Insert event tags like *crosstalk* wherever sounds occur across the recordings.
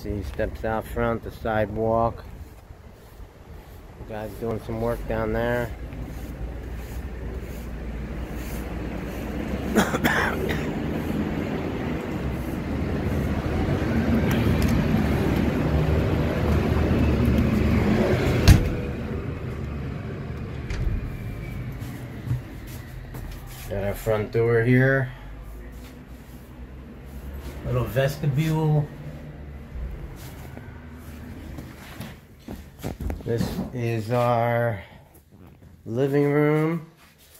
see steps out front, the sidewalk. The guy's doing some work down there. Got our front door here. Little vestibule. This is our living room.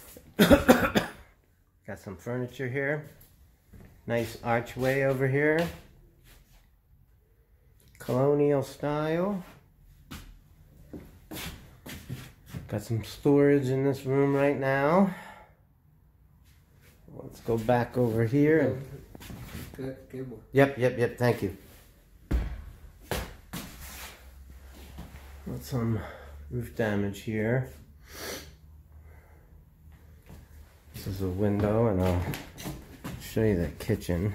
*coughs* Got some furniture here. Nice archway over here. Colonial style. Got some storage in this room right now. Let's go back over here. and- Yep, yep, yep, thank you. Got some um, roof damage here. This is a window and I'll show you the kitchen.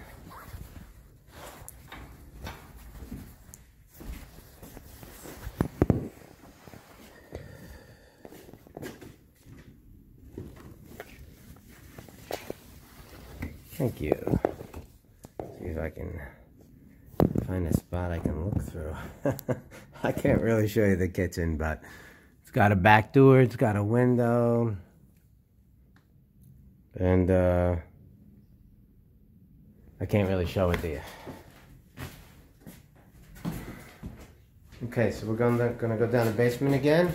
Thank you. See if I can find a spot I can look through. *laughs* I can't really show you the kitchen, but it's got a back door, it's got a window, and uh, I can't really show it to you. Okay, so we're gonna gonna go down the basement again.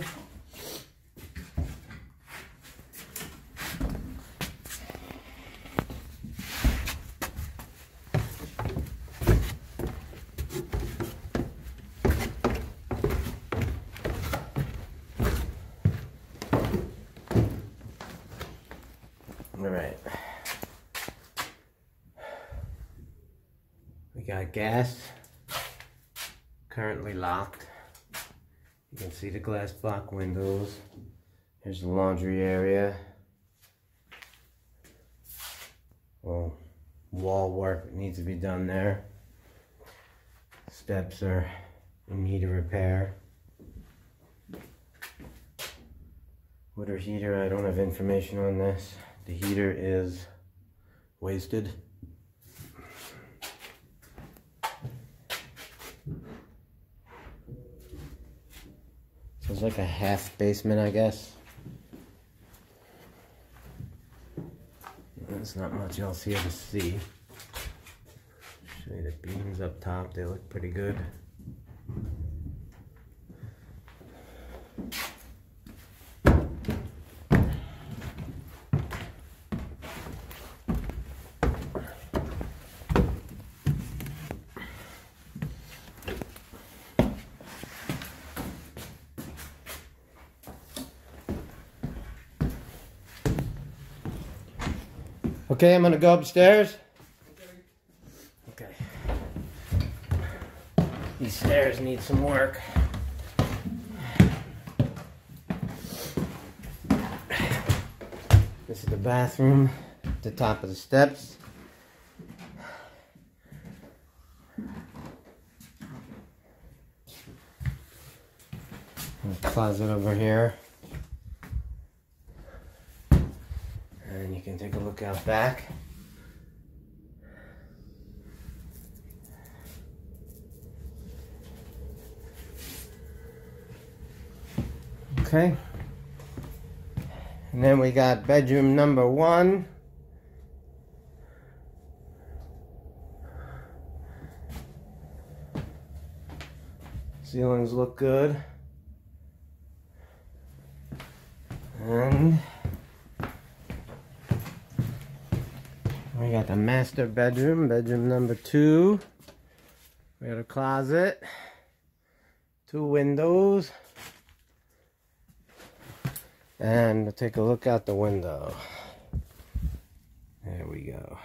All right. We got gas currently locked. You can see the glass block windows. Here's the laundry area. Well, wall work needs to be done there. Steps are in need of repair. Water heater, I don't have information on this. The heater is wasted. Like a half basement, I guess. There's not much else here to see. Show you the beams up top, they look pretty good. Okay, I'm gonna go upstairs. Okay. These stairs need some work. This is the bathroom, the top of the steps. Closet over here. And you can take a look out back. Okay. And then we got bedroom number one. Ceilings look good. And we got the master bedroom, bedroom number two. We got a closet, two windows, and we'll take a look out the window. There we go.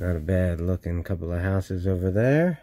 Not a bad looking couple of houses over there.